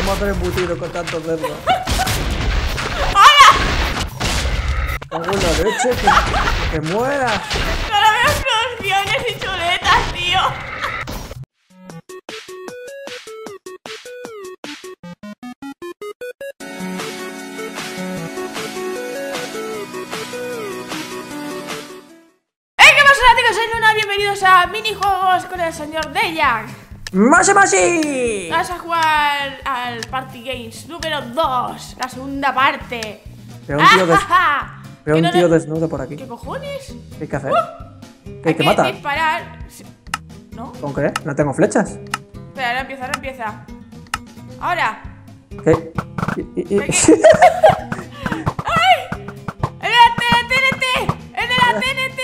podemos hacer embutido con tanto cerdo. ¡Hola! la leche! ¡Que, que muera! Solo veo explosiones y chuletas, tío. ¡Hey! ¿Qué pasa, chicos? Soy Luna, bienvenidos a Minijuegos con el señor Dejan. ¡Masi, masi! Vamos a jugar al Party Games número 2, la segunda parte. Veo un tío, veo Que un no tío le- desnudo por aquí. ¿Qué cojones? ¿Qué hay que hacer? Uh, ¿Qué hay que matar? disparar. Sí. ¿No? ¿Con qué? No tengo flechas. Espera, ahora empieza, ahora empieza. Ahora. ¿Qué? ¡Ay! ¡El de la TNT! ¡El de la TNT!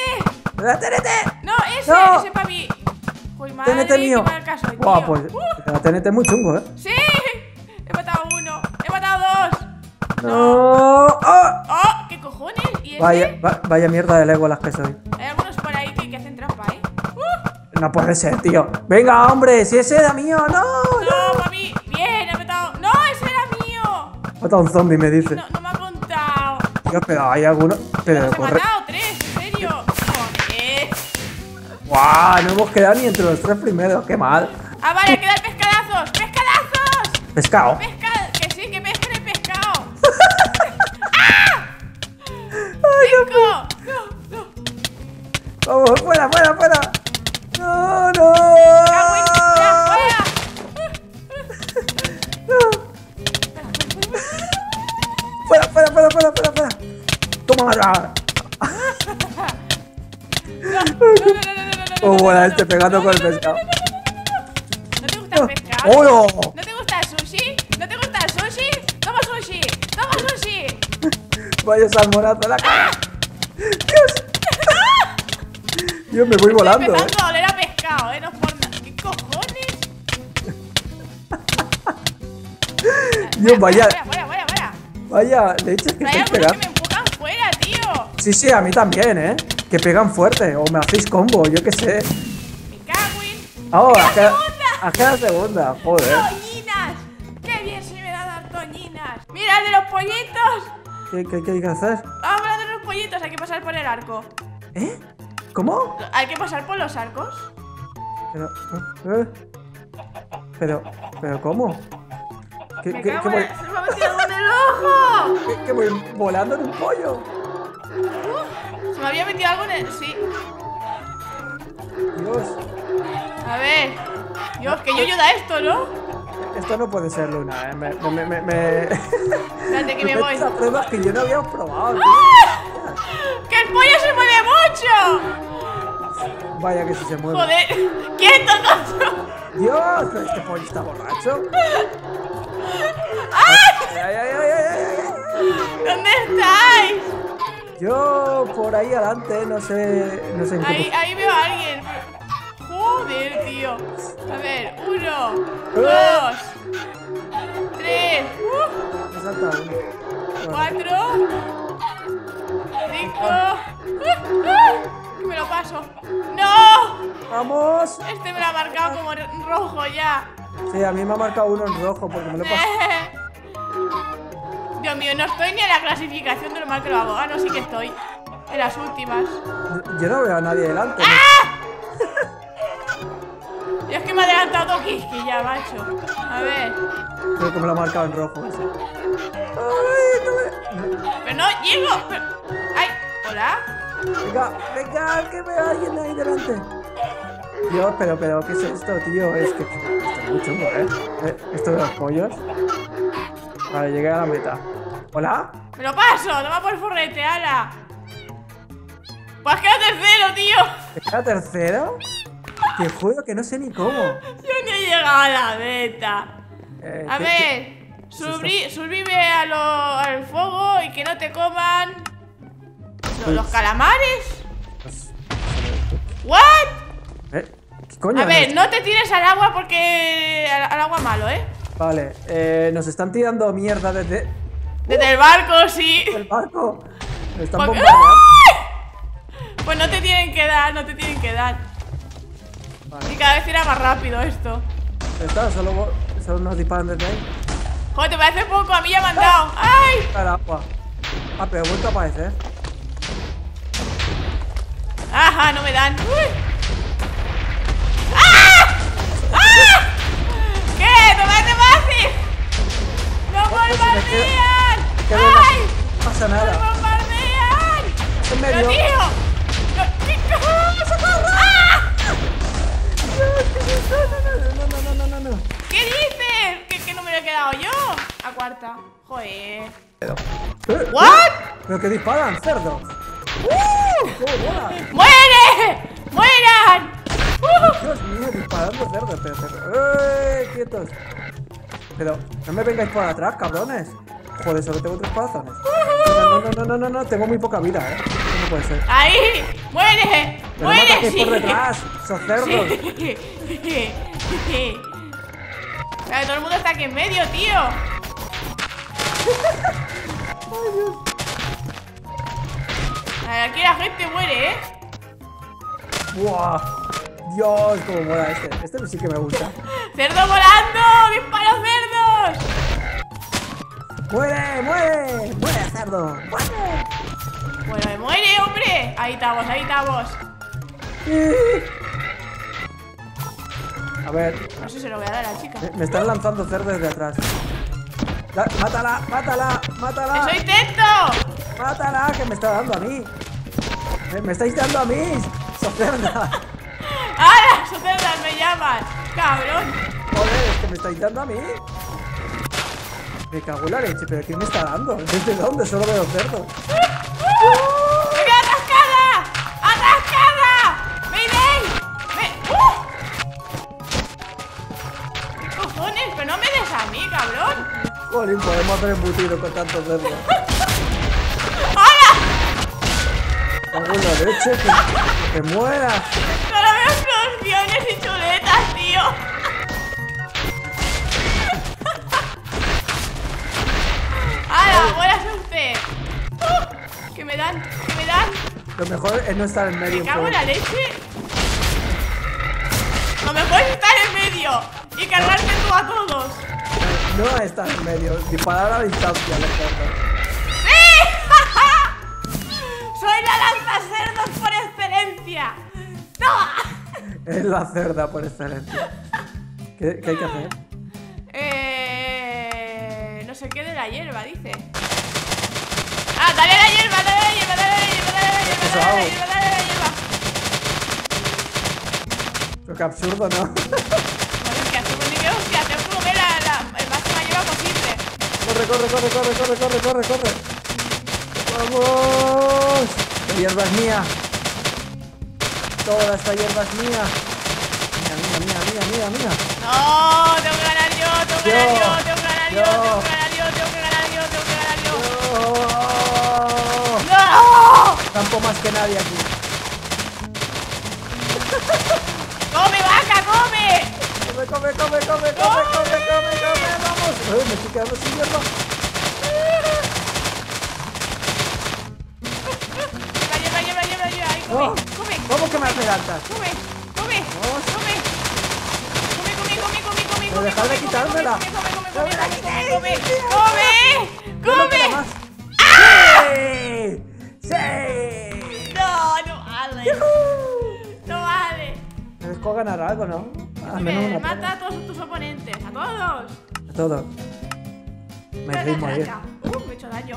¡La TNT! No, ese, No. ese para mí. Pues madre, TNT mío. caso. Buah, pues Uh, TNT es muy chungo, ¿eh? ¡Sí! He matado uno, he matado dos. ¡No! ¡Oh! ¡Oh! ¿Qué cojones? ¿Y ese? Vaya, va- vaya mierda de Lego las que soy. Hay algunos por ahí que, que hacen trampa, ¿eh? ¡Uh! No puede ser, tío. Venga, hombre, si ese era mío, no. No, para mí. Bien, he matado. ¡No, ese era mío! Mata a un zombie, me dice. No, no me ha contado. Tío, pero hay alguno. Pero corre. No hemos quedado ni entre los tres primeros. ¡Qué mal! Ah, vale, quedan pescadazos. ¡Pescadazos! Pescado. Pesca... Que sí, que pesquen el pescado. ¡Ah! ¡Cinco! No, no. Vamos, fuera, fuera, fuera. No, no. ¡Fuera, fuera! Fuera, fuera, fuera, fuera, fuera, fuera. Toma. ah. No, no, no, no, Oh, no, bueno, no, este pegando con el pescado. no, no, no, no. ¿No te gusta el pescado? ¡Oh, no! ¿No te gusta el sushi? ¿No te gusta el sushi? ¡Toma sushi! ¡Toma sushi! Vaya salmonazo en la cara. Dios. Dios, me voy volando, eh. Empezando a oler a pescado, ¿eh? No por nada. ¿Qué cojones? Dios, vaya, fuera, fuera, fuera. vaya leches que hay estoy algunos que me empujan fuera, tío. Sí, sí, a mí también, ¿eh? Que pegan fuerte. O me hacéis combo, yo qué sé. Me cago en... Oh, ¡Me a cada, segunda! a cada segunda, joder. ¡Toñinas! ¡Qué bien se me da dar toñinas! ¡Mira el de los pollitos! ¿Qué, qué, qué hay que hacer? Vamos a de los pollitos, hay que pasar por el arco. ¿Eh? ¿Cómo? Hay que pasar por los arcos. Pero, eh, pero, pero, ¿cómo? ¿Qué, Me qué, cago qué en... voy, ¡Se me ha metido en el ojo! qué- qué voy volando en un pollo? Se me había metido algo en el... Sí. Dios, A ver. Dios, que yo ayuda esto, ¿no? esto no puede ser Luna, ¿eh? Me, me, me, me. Espérate que me voy. Estas pruebas que yo no había probado, tío. ¡Que el pollo se mueve mucho! Vaya que si se mueve. Joder. ¡Quieto, coño! Dios, pero este pollo está borracho. Ay, ay, ay, ay, ay, ay. ¿Dónde estáis? Yo por ahí adelante, no sé, no sé. Ahí, ahí veo a alguien. Joder, tío. A ver, uno, dos, tres, uh, cuatro, cinco. Uh, uh, me lo paso. ¡No! ¡Vamos! Este me lo ha marcado como rojo ya. Sí, a mí me ha marcado uno en rojo porque me lo he pasado. Dios mío, no estoy ni en la clasificación de lo mal que lo hago. Ah, no, sí que estoy. En las últimas. Yo no veo a nadie delante. Y es que me ha adelantado Kiski ya, macho. A ver. Creo que me lo ha marcado en rojo. ese. Ay, no me- Pero no llego. Pero... Ay, hola. Venga, venga, que vea alguien ahí delante. Dios, pero, pero, ¿qué es esto, tío? Es que esto es muy chungo, ¿eh? Eh, Esto de los pollos. Vale, llegué a la meta. ¿Hola? Me lo paso, toma por forrete, ala. Pues queda tercero, tío. ¿Está tercero? Te juro que no sé ni cómo. Yo ni he llegado a la meta. Eh, A ¿qué- ver, a lo- al fuego y que no te coman. ¿Los, los calamares? qué- ¿What? eh, ¿Qué coño? A ver, no te tires al agua porque. al, al agua malo, ¿eh? Vale, eh, nos están tirando mierda desde Desde el barco, sí. el barco. Me están. Pues no te tienen que dar, no te tienen que dar. Vale. Y cada vez irá más rápido esto. Está, solo, solo nos disparan desde ahí. Joder, te parece poco, a mí ya me han dado. ¡Ay! Al agua. Ah, pero he vuelto a aparecer. Ajá, no me dan. Uy. ¡Ah! ¡Ah! ¿Qué? ¿Te parece fácil? ¡Nos bombardean! Que no ¡Ay! pasa ¡Nos nada. bombardean! En ¡Pero medio. tío! No, ¿qué- ¡Ah! No, no, no, no, no, no. ¿Qué dices? ¿Qué, qué número he quedado yo? A cuarta. Joder. Eh, ¿What? ¿Pero que disparan, cerdo? ¡Uh! ¡Muere! ¡Mueran! ¡Uh! Dios mío, disparando cerdos, pero, pero. ¡Eh! ¡Quietos! Pero, no me vengáis por atrás, cabrones. Joder, solo tengo tres corazones. No, no, no, no, no, no, tengo muy poca vida, eh. No puede ser. ¡Ahí! ¡Muere! Pero no me ¡Muere! ataquéis por sí. detrás, sos cerdos. Sí. Claro, todo el mundo está aquí en medio, tío. A ver, aquí la gente muere, ¿eh? ¡Buah! Dios, cómo mola este. Este sí que me gusta. ¡Cerdo volando! ¡Disparo cerdos! ¡Muere, muere! ¡Muere, cerdo! ¡Muere! Me muere, hombre. Ahí estamos, ahí estamos. A ver, No sé si se lo voy a dar a la chica. me- están lanzando cerdos de atrás. La- ¡Mátala! ¡Mátala! ¡Mátala! ¡Eso intento! ¡Mátala! ¡Que me está dando a mí! ¡Me, me estáis dando a mí! ¡Sos cerda! ¡Ahora! ¡Sus cerdas me llaman! ¡Cabrón! ¡Joder! ¡Es que me estáis dando a mí! Me cago en la leche, pero ¿quién me está dando? ¿Desde dónde? Solo veo cerdos. ¡Me quedo atascada! ¡Atascada! ¡Mayday! ¡Me... ¡Uh! ¿Qué cojones? ¡Pero no me des a mí, cabrón! Jolín, podemos hacer embutido con tantos cerdos. ¡Hola! Cago en la leche, que, que muera. Solo veo explosiones y chuletas, tío. ¡Hala! ¡Buena suerte! ¿Qué me dan? ¿Qué me dan? Lo mejor es no estar en medio. ¿Me cago en la leche? Lo mejor es estar en medio y cargarte tú a todos. No estar en medio. Disparar a distancia. ¡Sí! ¡Soy la lanzacerdos por excelencia! ¡Toma! Es la cerda por excelencia. ¿Qué, qué hay que hacer? Eh... Sé qué de la hierba, dice. ¡Ah, dale a la hierba, dale a la hierba, dale a la hierba, dale a la hierba, dale a la hierba, dale a la hierba! Pero qué absurdo, ¿no? Joder, que hacemos ni que tengo que comer la, la, el máxima hierba posible. Corre, corre, corre, corre, corre, corre, corre, corre. ¡Vamos! La hierba es mía. Toda esta hierba es mía. Mía, mía, mía, mía, mía, mía. No, tengo que ganar yo, tengo que ganar Yo. yo, tengo que ganar yo, Yo. tengo que ganar yo, Campo más que nadie aquí. ¡Come, vaca, come! Come, come, come, come, come, come, come, come, vamos. Ay, me estoy quedando sin hierba. Lleva, lleva, lleva, lleva, ahí, come, Oh, come, ¿Cómo que me adelantas? come, come, Vamos. come. Come, come, come, come, come, Pero come, dejad de come, come, quitármela. come, come, come, come, come, come, Ya no queda come. No vale, no vale. Me dejo ganar algo, ¿no? Al menos una Mata pena. a todos tus oponentes, a todos. A todos. Me ahí. rata. Uh, me he hecho daño.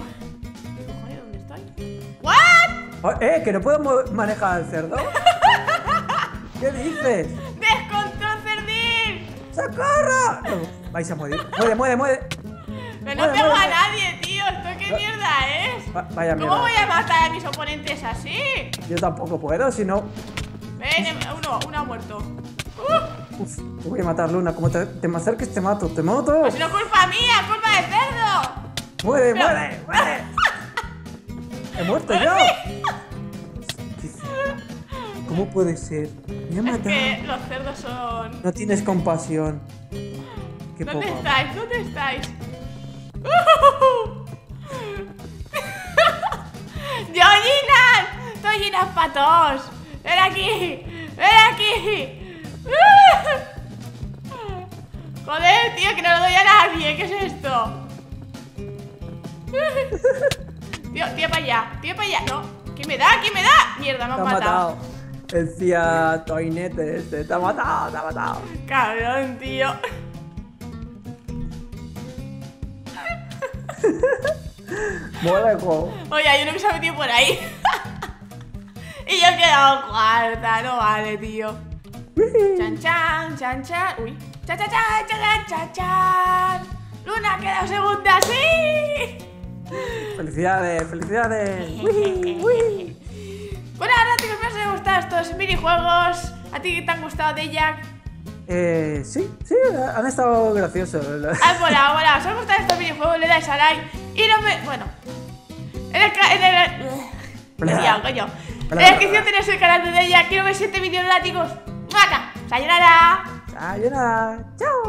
¿Qué cojones? ¿Dónde estoy? ¿What? Oh, ¡Eh! ¿Que no puedo manejar al cerdo? ¿Qué dices? ¡Descontrol cerdín! ¡Socorro! No, vais a morir. Muere, muere, muere. Pero no Muere, pego a muere. nadie, tío. ¿Esto qué mierda es? Va- vaya ¿Cómo mierda. voy a matar a mis oponentes así? Yo tampoco puedo, si no. Ven, em, uno, uno ha muerto. Uh, Uf, te voy a matar, Luna. Como te, te me acerques, te mato. ¡Te mato! pues no culpa mía, culpa de cerdo. ¡Muere, Pero- muere, muere! ¡He muerto yo! ¿Cómo puede ser? Me ha Es matado. que los cerdos son. No tienes compasión. Qué ¿Dónde poco. estáis? ¿Dónde estáis? ¡Yoyinas! ¡Yoyinas patos! ¡Ven aquí! ¡Ven aquí! Joder, tío, que no lo doy a nadie. ¿Qué es esto? Tío, tío para allá, tío para allá. No, ¿quién me da? ¿Quién me da? Mierda, me han ha matado. Cia Toinete este. Te ha matado, te ha matado. Cabrón, tío. Juego. Oye, hay uno que se ha metido por ahí. y yo he quedado cuarta, no vale, tío. Chan, chan, chan, chan. Uy. Chan, chan, chan, chan, chan, chan. Luna queda segunda, sí. Felicidades, felicidades. Uy, uy. Bueno, ahora chicos, me han gustado estos minijuegos. ¿A ti te han gustado de Jack? Eh, sí, sí, han estado graciosos. Has volado, volado. Si os gustan estos minijuegos, le dais a like. Y no me. Bueno. En el. En el, en En la descripción tenéis el canal de ella. Quiero ver 7 vídeos látigos. ¡Mata! ¡Sayonara! ¡Sayonara! ¡Chao!